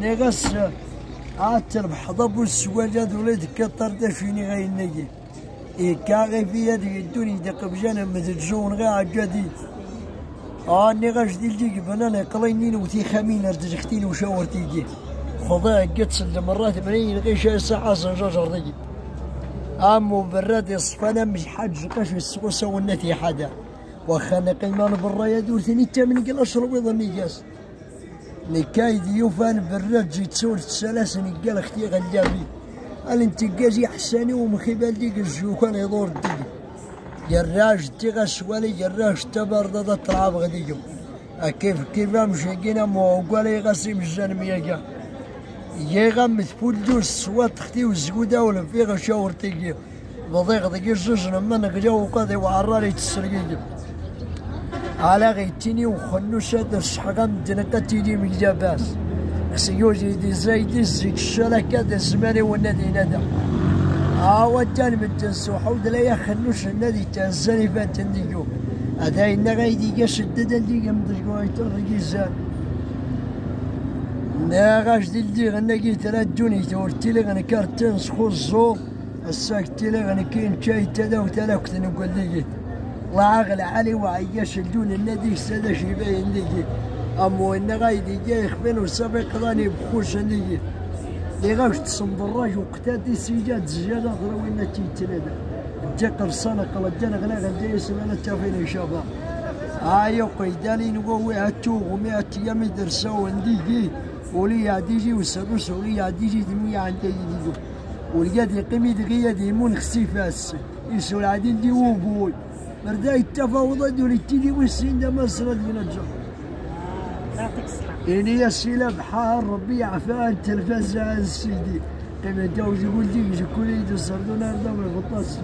نغس عاتر بحضب السواجة ولد كتر دفيني غي النجي إيه كاغي في يدي الدنيا دق بجانا مدجون غا عجدي آه نغاش دي الجيك بنانا قلينين وتي خمين ارتجختين وشاورتيجي خضاع قدس مرات بنين غيش ساعة سنجر دي أمو براد يصفانا مش حاج قش السوسة والنتي حدا وخانا قيمان برا يدور ثاني تامن قال اشرب ويظني جاس نكاي ديوفان براد جيت تسول السلاسل قال أختي غلابي. قال انت قاجي حساني ومخيبال ديك الجوكان يدور ديك جراج تيغا سوالي جراج تبر ضد الطعام غديكم كيف كيف مشاقينا مو قال يغسي مجان مياقا يغا مثفول دوس سوات أختي وزقودا ولا فيغا شاور تيجي بضيق دقي الجوج من غجاو قاضي وعرالي تسرقيجي على غيتيني وخنو شاد الشحقا مدنقة تيدي مجاباس سيوجي دي زايدي زيك الشركة دا زماني والنادي نادا عاود تان مدنس وحود لا يخنوش النادي تنزاني فاتن ديكو هذا إنا غايدي الددا ديكا مدجو يترقي زان ناغاش دي دي غنا كي تردوني تورتي لي كارتين سخو الزور الساك تيلي غنا كاين شاي تدا وتلا كنت نقول لك الله عاقل علي وعياش الدون النادي سادا شي باين ليكي أمو إن غايدي جاي يخفين وسابق راني بخوش ليكي لي غاوش تصم دراج وقتاتي سيجات زجاجة غير وين تيتلادا جا قرصانة قلا جانا غلا غدا يسمعنا تافين شابا. ايو قيدالي نقوي هاتو غمي هاتيامي درساو نديكي ولي عديجي وسروس ولي عديجي دمي عند يديجو ولقاد يقيمي دغيا ديمون خسيفاس. يسو العديل دي وبوي مردا التفاوض دول التيلي والسين دا مصر ينجا يعطيك الصحة إني يا سيلا بحار ربي عفان تلفاز عن سيدي. قيمة داوز يقول دي كل يد السردون هذا من غطاس